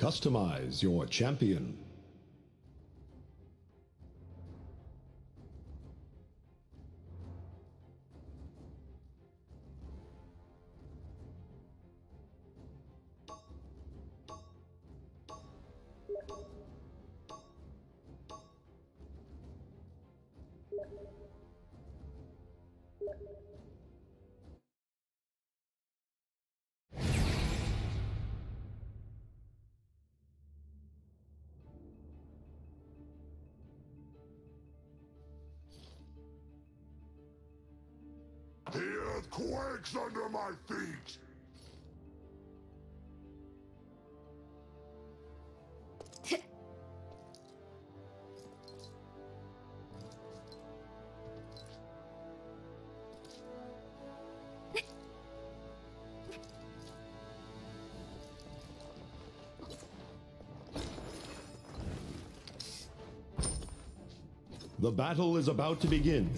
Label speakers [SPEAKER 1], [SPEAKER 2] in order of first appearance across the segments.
[SPEAKER 1] Customize your champion.
[SPEAKER 2] Earth quakes under my feet!
[SPEAKER 1] The battle is about to begin.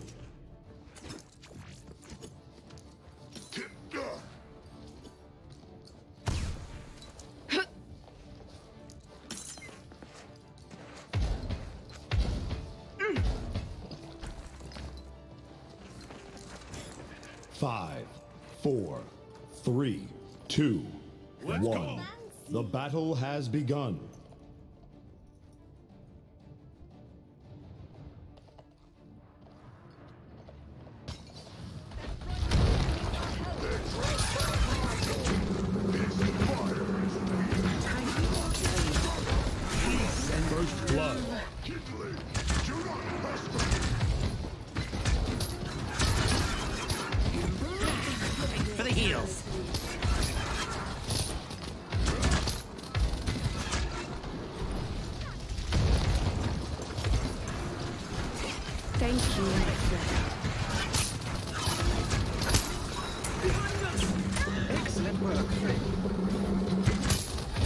[SPEAKER 1] Battle has begun.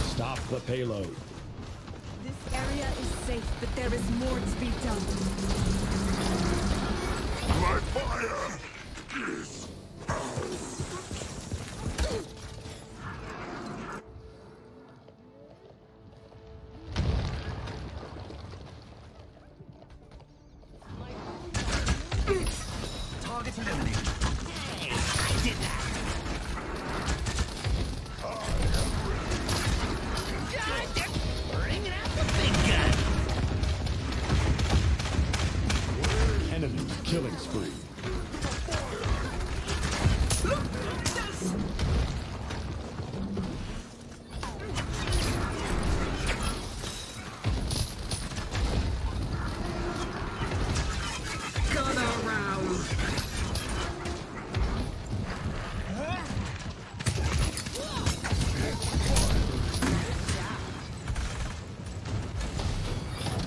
[SPEAKER 1] Stop the payload.
[SPEAKER 3] This area is safe, but there is more to be done.
[SPEAKER 2] My fire is
[SPEAKER 1] spree.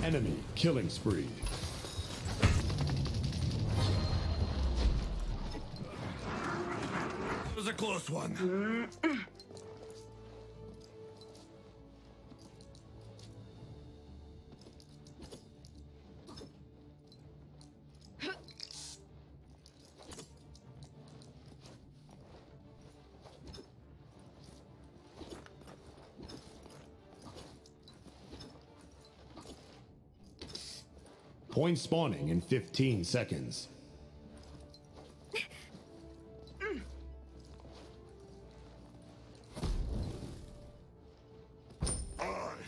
[SPEAKER 1] Enemy killing spree.
[SPEAKER 2] Was a close one.
[SPEAKER 1] Point spawning in 15 seconds.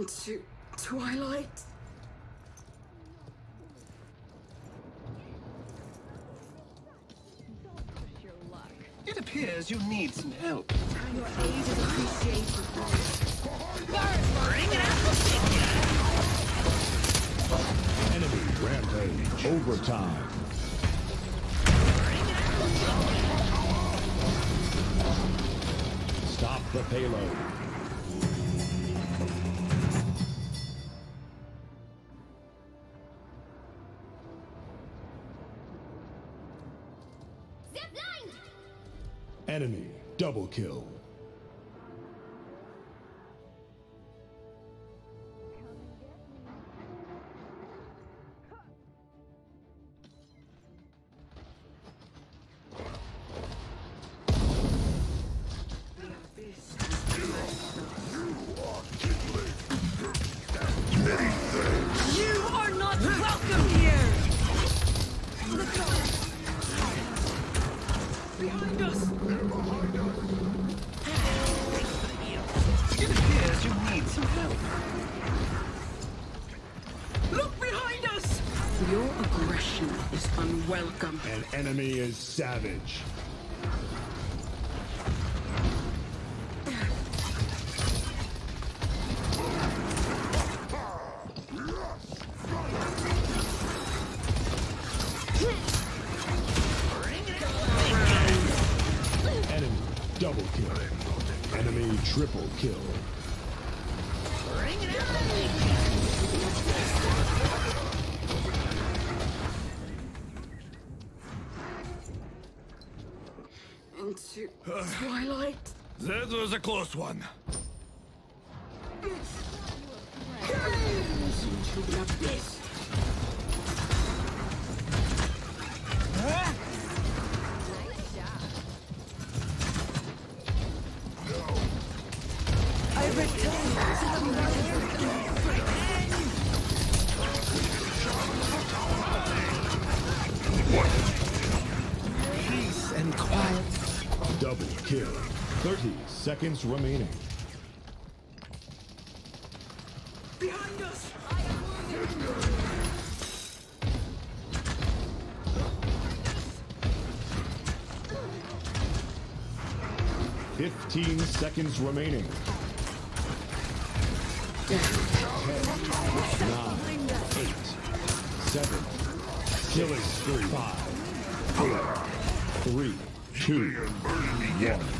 [SPEAKER 3] on to Twilight.
[SPEAKER 4] It appears you need some help.
[SPEAKER 3] Your aid is appreciated.
[SPEAKER 4] Bring
[SPEAKER 1] Enemy rampage. Overtime.
[SPEAKER 4] Stop
[SPEAKER 1] the payload. Enemy double kill.
[SPEAKER 5] Your aggression is unwelcome.
[SPEAKER 1] An enemy is savage.
[SPEAKER 5] Twilight.
[SPEAKER 2] That was a close one.
[SPEAKER 5] Into the abyss.
[SPEAKER 1] Double kill. 30 seconds remaining.
[SPEAKER 4] Behind us!
[SPEAKER 1] Fifteen seconds remaining. Nine, eight, seven, killing spree. Five, four, three, two, one.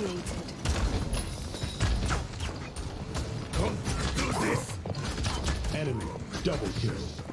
[SPEAKER 3] Aid is appreciated.
[SPEAKER 1] Enemy double kill.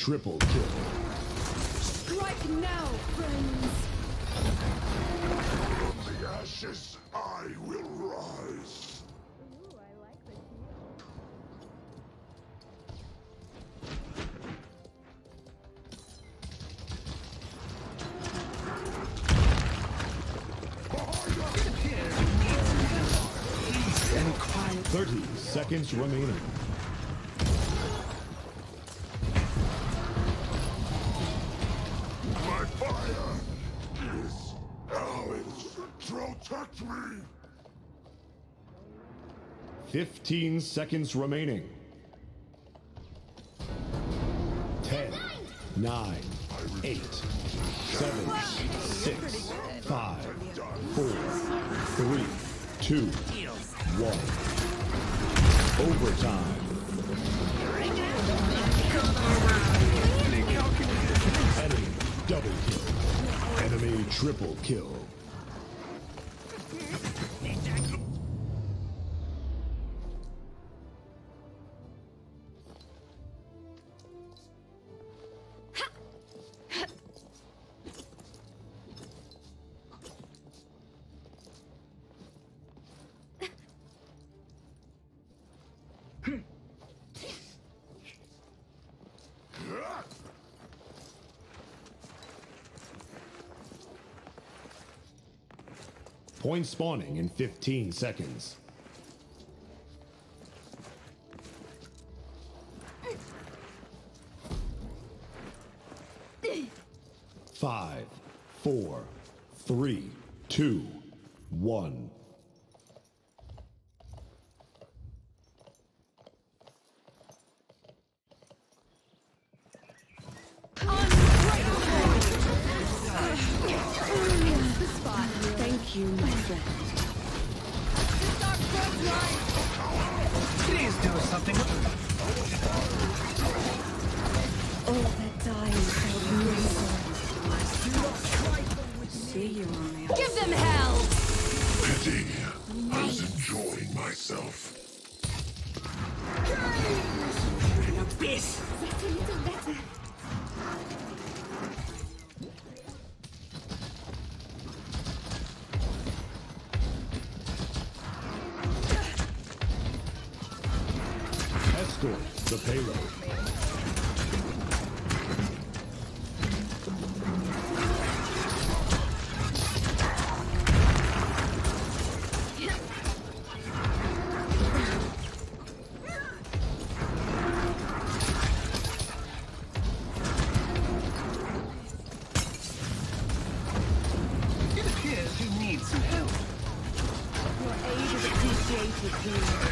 [SPEAKER 1] Triple kill.
[SPEAKER 3] Strike now, friends!
[SPEAKER 2] From the ashes, I will rise.
[SPEAKER 4] It appears you need some help. Peace and quiet.
[SPEAKER 1] 30 seconds remaining. 15 seconds remaining. 10, 9, 8, 7, 6, 5, 4, 3, 2, 1. Overtime. Enemy double kill. Enemy triple kill. Point spawning in 15 seconds. Five, four, three, two, one.
[SPEAKER 5] Thank you, my friend.
[SPEAKER 4] Please do something.
[SPEAKER 3] All that dying felt miserable.
[SPEAKER 5] See you on the
[SPEAKER 6] Give them hell!
[SPEAKER 2] Pity. I was enjoying myself.
[SPEAKER 5] an abyss.
[SPEAKER 3] That's a little better. Appreciated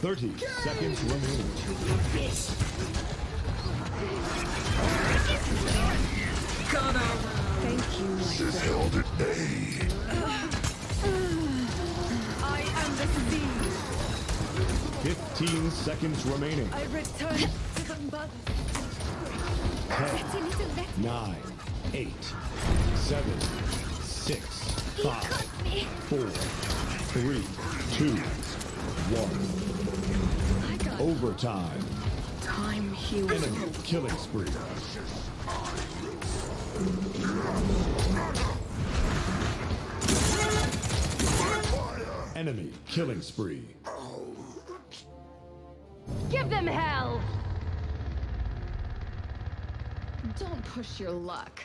[SPEAKER 1] Thirty seconds remaining.
[SPEAKER 3] Thank
[SPEAKER 7] you like
[SPEAKER 2] is held at bay.
[SPEAKER 5] I am the sea.
[SPEAKER 1] 15 seconds remaining.
[SPEAKER 5] I return to the mother.
[SPEAKER 1] 10, 9, 8, 7, 6, 5, 4, 3, 2, 1. Overtime.
[SPEAKER 7] time heals
[SPEAKER 1] Enemy killing spree. Enemy killing spree.
[SPEAKER 3] Give them hell! Don't push your luck.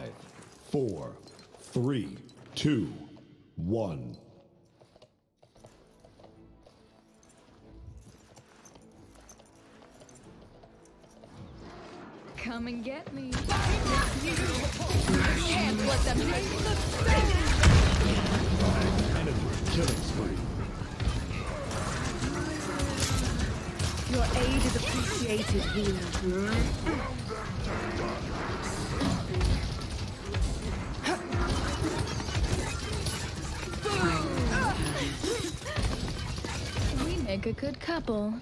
[SPEAKER 1] Five, four, three, two, one.
[SPEAKER 3] Come and get me. Can't let them
[SPEAKER 1] Enemy killing spree.
[SPEAKER 5] Your aid is appreciated here.
[SPEAKER 3] Make a good couple.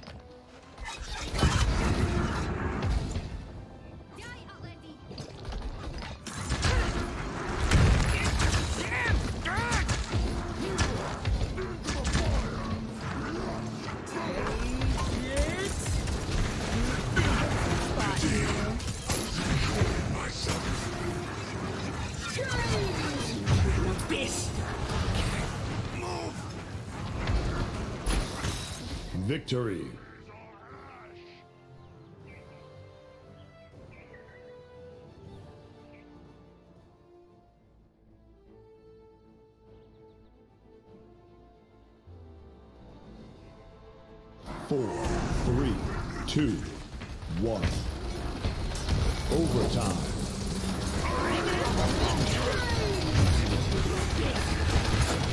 [SPEAKER 1] Four, three, two, one. Overtime.
[SPEAKER 3] Give